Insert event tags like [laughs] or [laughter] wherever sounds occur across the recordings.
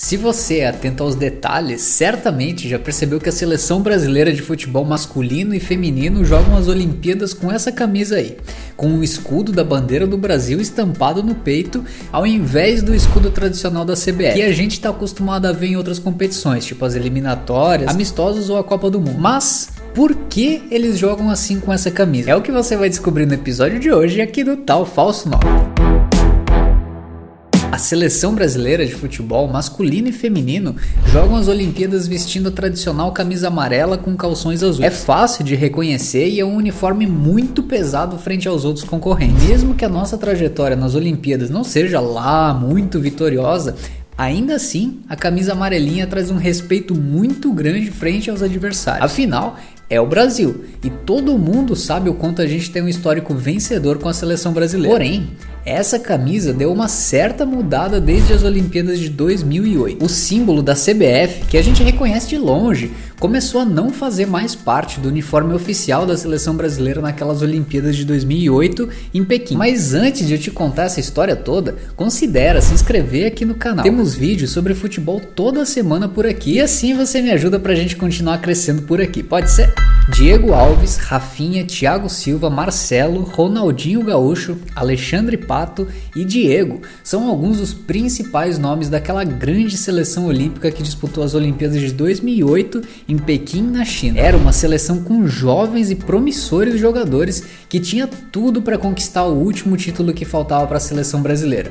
Se você é atento aos detalhes, certamente já percebeu que a seleção brasileira de futebol masculino e feminino jogam as Olimpíadas com essa camisa aí, com o escudo da bandeira do Brasil estampado no peito, ao invés do escudo tradicional da CBF, que a gente está acostumado a ver em outras competições, tipo as eliminatórias, amistosos ou a Copa do Mundo. Mas por que eles jogam assim com essa camisa? É o que você vai descobrir no episódio de hoje aqui do Tal Falso 9. A seleção brasileira de futebol masculino e feminino jogam as Olimpíadas vestindo a tradicional camisa amarela com calções azuis. É fácil de reconhecer e é um uniforme muito pesado frente aos outros concorrentes. Mesmo que a nossa trajetória nas Olimpíadas não seja lá muito vitoriosa, Ainda assim, a camisa amarelinha traz um respeito muito grande frente aos adversários. Afinal, é o Brasil e todo mundo sabe o quanto a gente tem um histórico vencedor com a seleção brasileira. Porém, essa camisa deu uma certa mudada desde as Olimpíadas de 2008. O símbolo da CBF, que a gente reconhece de longe, começou a não fazer mais parte do uniforme oficial da seleção brasileira naquelas Olimpíadas de 2008 em Pequim. Mas antes de eu te contar essa história toda, considera se inscrever aqui no canal. Temos vídeos sobre futebol toda semana por aqui e assim você me ajuda pra gente continuar crescendo por aqui. Pode ser? Diego Alves, Rafinha, Thiago Silva, Marcelo, Ronaldinho Gaúcho, Alexandre Pato e Diego são alguns dos principais nomes daquela grande seleção olímpica que disputou as Olimpíadas de 2008 em Pequim, na China. Era uma seleção com jovens e promissores jogadores que tinha tudo para conquistar o último título que faltava para a seleção brasileira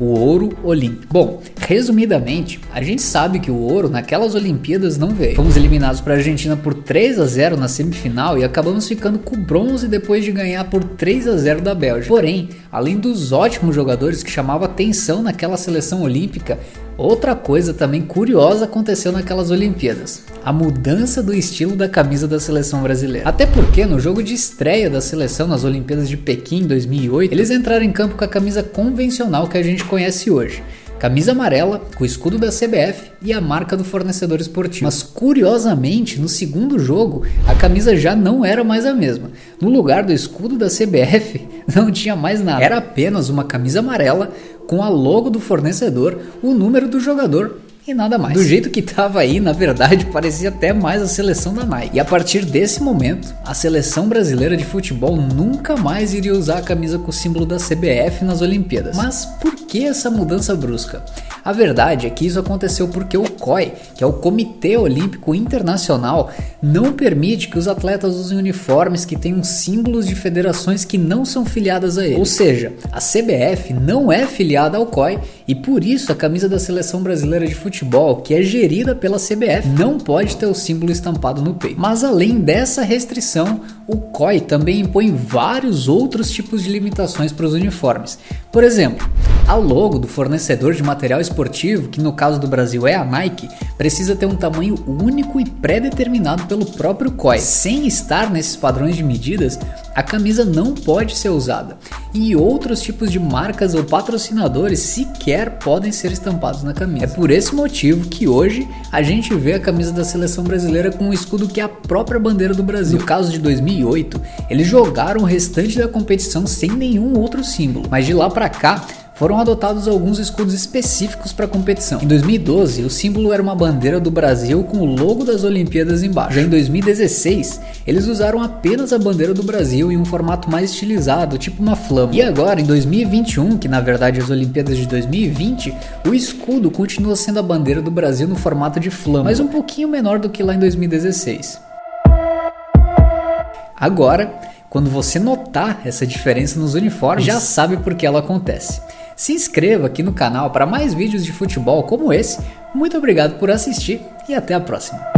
o ouro olímpico. Bom, resumidamente, a gente sabe que o ouro naquelas Olimpíadas não veio. Fomos eliminados para a Argentina por 3 a 0 na semifinal e acabamos ficando com bronze depois de ganhar por 3 a 0 da Bélgica. Porém, além dos ótimos jogadores que chamavam atenção naquela seleção olímpica, Outra coisa também curiosa aconteceu naquelas Olimpíadas: a mudança do estilo da camisa da seleção brasileira. Até porque no jogo de estreia da seleção nas Olimpíadas de Pequim 2008, eles entraram em campo com a camisa convencional que a gente conhece hoje. Camisa amarela, com o escudo da CBF e a marca do fornecedor esportivo. Mas curiosamente, no segundo jogo, a camisa já não era mais a mesma. No lugar do escudo da CBF, [laughs] não tinha mais nada. Era apenas uma camisa amarela com a logo do fornecedor, o número do jogador e nada mais. Do jeito que tava aí, na verdade, [laughs] parecia até mais a seleção da Nike. E a partir desse momento, a seleção brasileira de futebol nunca mais iria usar a camisa com o símbolo da CBF nas Olimpíadas. Mas por que essa mudança brusca? A verdade é que isso aconteceu porque o COI, que é o Comitê Olímpico Internacional, não permite que os atletas usem uniformes que tenham símbolos de federações que não são filiadas a ele. Ou seja, a CBF não é filiada ao COI e por isso a camisa da seleção brasileira de futebol, que é gerida pela CBF, não pode ter o símbolo estampado no peito. Mas além dessa restrição, o COI também impõe vários outros tipos de limitações para os uniformes. Por exemplo, a logo do fornecedor de material esportivo, que no caso do Brasil é a Nike, precisa ter um tamanho único e pré-determinado pelo próprio COI. Sem estar nesses padrões de medidas, a camisa não pode ser usada. E outros tipos de marcas ou patrocinadores sequer podem ser estampados na camisa. É por esse motivo que hoje a gente vê a camisa da seleção brasileira com um escudo que é a própria bandeira do Brasil. No caso de 2008, eles jogaram o restante da competição sem nenhum outro símbolo, mas de lá para cá foram adotados alguns escudos específicos para a competição. Em 2012, o símbolo era uma bandeira do Brasil com o logo das Olimpíadas embaixo. Já em 2016, eles usaram apenas a bandeira do Brasil em um formato mais estilizado, tipo uma flama. E agora, em 2021, que na verdade é as Olimpíadas de 2020, o escudo continua sendo a bandeira do Brasil no formato de flama, mas um pouquinho menor do que lá em 2016. Agora, quando você notar essa diferença nos uniformes, já sabe por que ela acontece. Se inscreva aqui no canal para mais vídeos de futebol como esse. Muito obrigado por assistir e até a próxima.